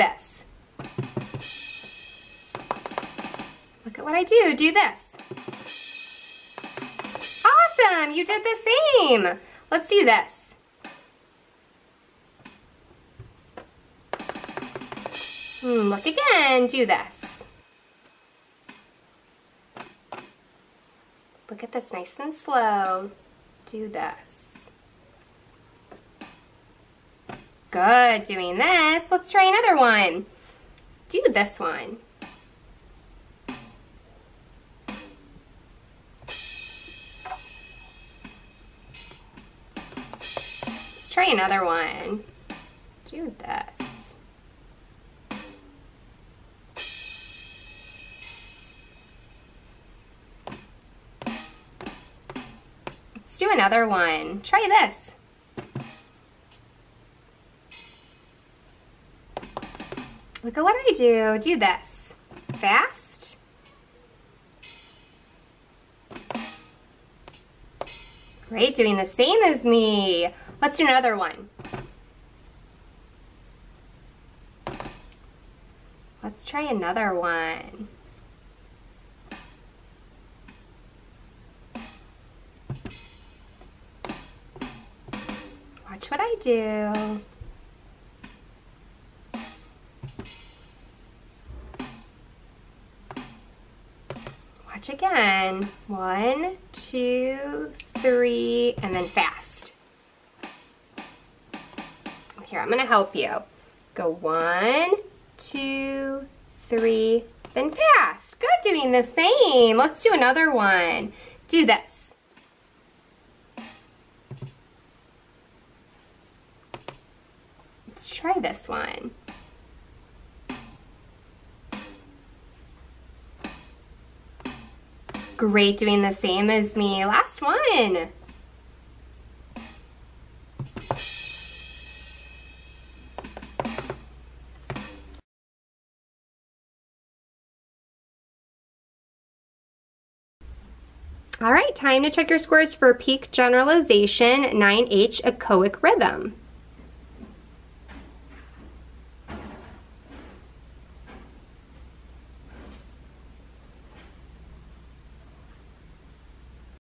this. Look at what I do, do this. Awesome, you did the same. Let's do this. Hmm, look again, do this. Look at this nice and slow. Do this. Good, doing this. Let's try another one. Do this one. Let's try another one. Do this. Let's do another one. Try this. Look at what I do. Do this. Fast. Great, doing the same as me. Let's do another one. Let's try another one. Watch what I do. Watch again. One, two, three, and then fast. Here, I'm gonna help you. Go one, two, three, then fast. Good, doing the same. Let's do another one. Do this. Let's try this one. Great, doing the same as me. Last one. All right, time to check your scores for PEAK generalization 9H echoic rhythm.